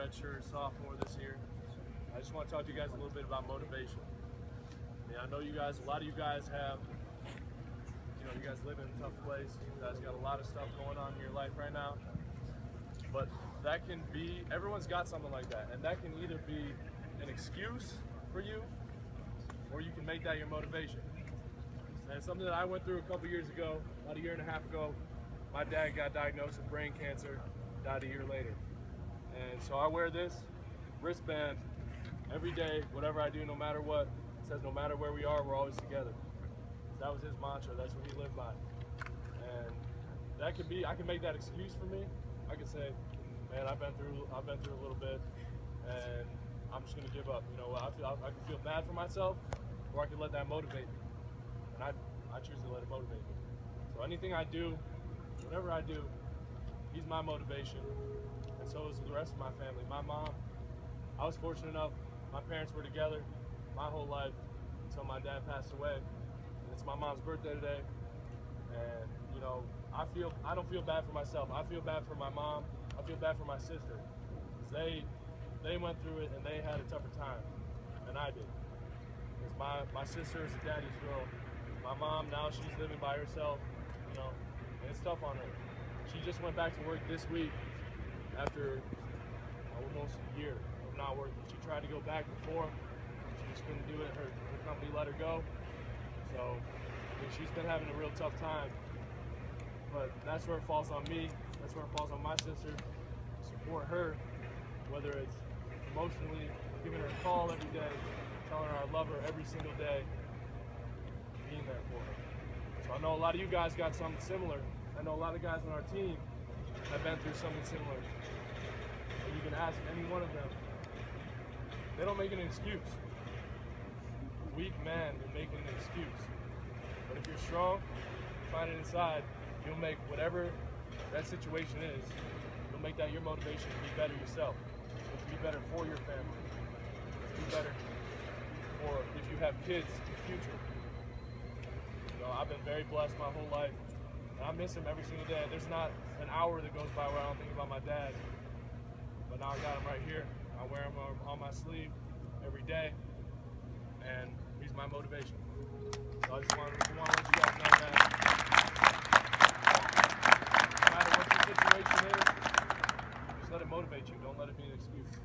redshirt sophomore this year. I just want to talk to you guys a little bit about motivation. I mean, I know you guys, a lot of you guys have, you know, you guys live in a tough place. You guys got a lot of stuff going on in your life right now. But that can be, everyone's got something like that. And that can either be an excuse for you or you can make that your motivation. And something that I went through a couple years ago, about a year and a half ago, my dad got diagnosed with brain cancer, died a year later. And so I wear this wristband every day, whatever I do, no matter what. It says no matter where we are, we're always together. That was his mantra. That's what he lived by. And that could be, I can make that excuse for me. I could say, man, I've been through, I've been through a little bit, and I'm just gonna give up. You know, I feel, I, I can feel bad for myself, or I can let that motivate me. And I, I choose to let it motivate me. So anything I do, whatever I do, he's my motivation, and so is the rest of my family. My mom, I was fortunate enough, my parents were together my whole life until my dad passed away. And it's my mom's birthday today, and you know, I feel I don't feel bad for myself. I feel bad for my mom. I feel bad for my sister. They they went through it and they had a tougher time than I did. 'Cause my my sister is a daddy's girl. My mom now she's living by herself, you know, and it's tough on her. She just went back to work this week after almost a year of not working. She tried to go back before, she just couldn't do it. Her, her company let her go. So I mean, she's been having a real tough time. But that's where it falls on me. That's where it falls on my sister. Support her, whether it's emotionally giving her a call every day, telling her I love her every single day, being there for her. So I know a lot of you guys got something similar. I know a lot of guys on our team have been through something similar. And you can ask any one of them. They don't make an excuse. Weak man, they're making an excuse. But if you're strong, you find it inside, you'll make whatever that situation is, you'll make that your motivation to be better yourself, to be better for your family, to be better for if you have kids in the future. You know, I've been very blessed my whole life, and I miss him every single day. There's not an hour that goes by where I don't think about my dad. But now I got him right here. I wear him on, my sleeve every day, and he's my motivation. So I just want, to want to let you guys know that no matter what your situation is, just let it motivate you. Don't let it be an excuse.